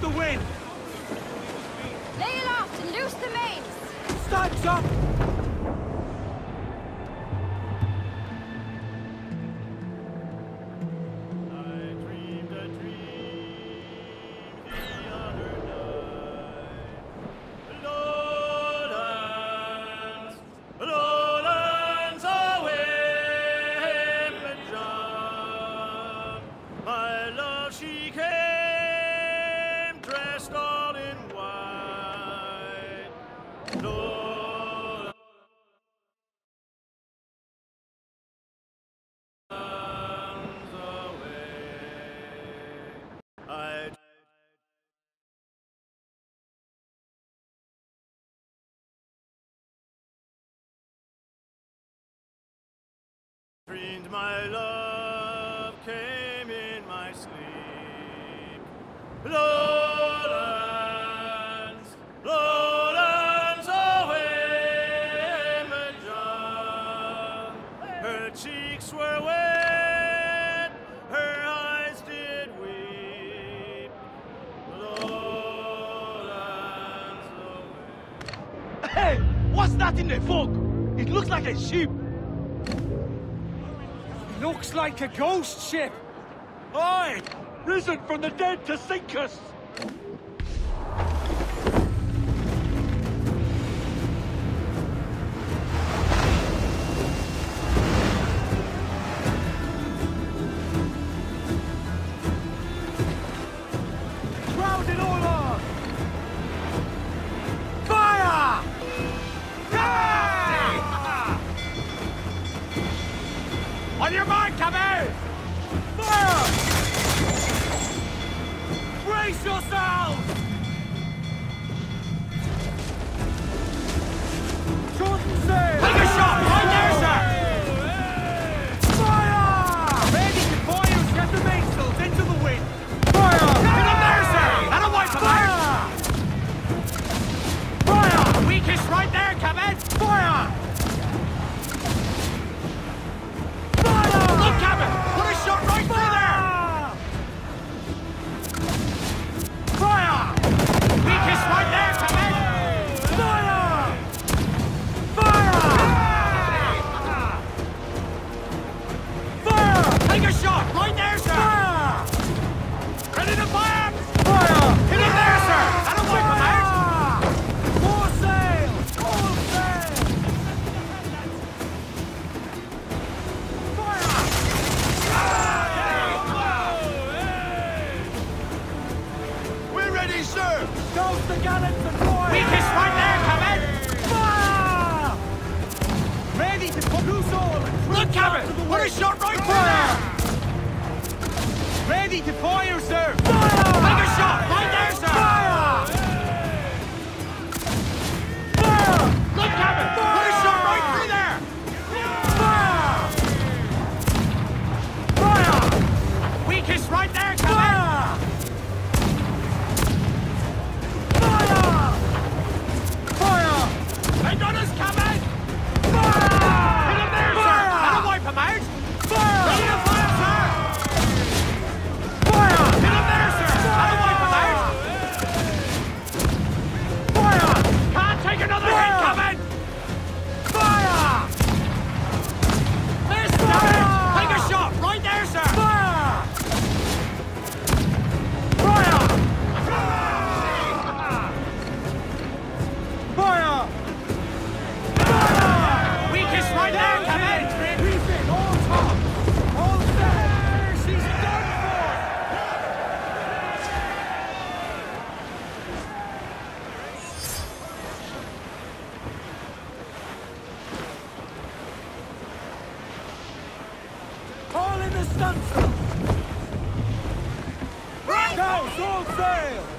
the wind! Lay aloft and loose the mains! Stand up! Dreamed my love came in my sleep. Hey! What's that in the fog? It looks like a ship! Looks like a ghost ship! Aye! Risen from the dead to sink us! On your mark, Cabez! Fire! Brace yourselves! Take a shot! Right there, sir! Fire! Ready to fire! Fire! Hit him there, sir! That'll wipe him out! More sail! All sail! Fire! We're ready, sir! Goes the gallants and boys! Weakest right there, loose all Look, cruise out to Cabin! Put a shot right Fire! Ready to fire, sir! Fire! Take a shot! Right there, sir! Fire! Fire! Look, Cabin! Put a shot right through there! Fire! Fire! Weakest right there, Cabin! Fire! Fire! Fire! They got us, distanza! Right. Down, all sail!